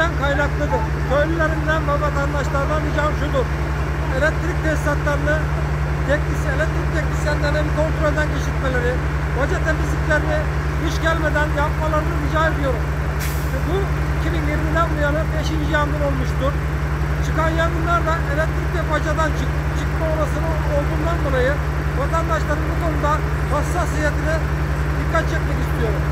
köylüden e, kaynaklıdır. Köylülerinden ve vatandaşlardan ricam şudur. Elektrik tesisatlarını teknis, elektrik teknisyenlerine bir kontrolden geçirtmeleri, hoca temizliklerini hiç gelmeden yapmalarını rica ediyorum. Bu 2020'den bu yana 5. yangın olmuştur. Çıkan yangınlar da elektrik ve bacadan çık, çıkma olasılığı olduğundan dolayı vatandaşların bu konuda hassasiyetine dikkat çekmek istiyorum.